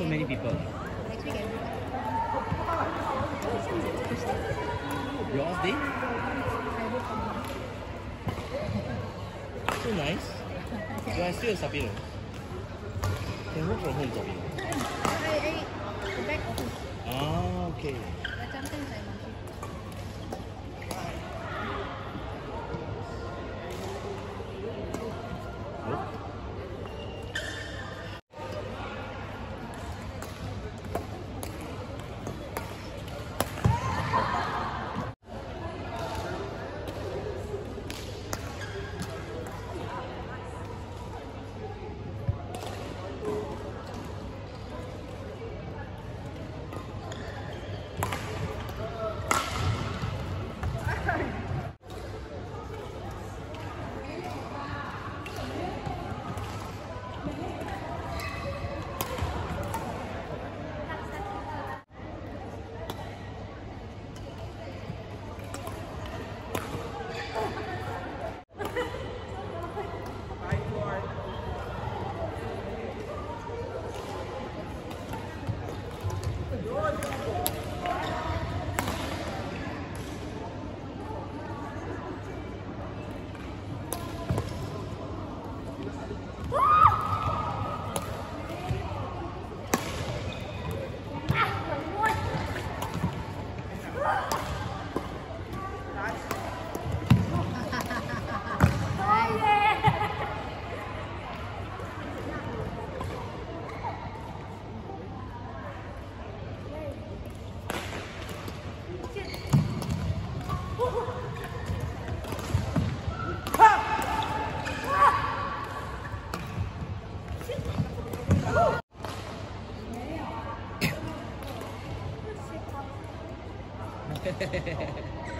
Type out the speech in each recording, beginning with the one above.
so many people? Week and off day? So nice. You are still a Sabino. Can work from home, Sabino. I, I, the back office. Ah, okay. ハハハハ。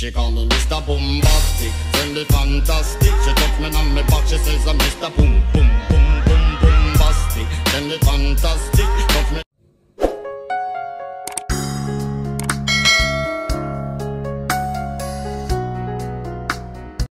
She call me Mr. Bombastic, me fantastic. She touch me on me back, she says I'm Mr. Boom Boom Boom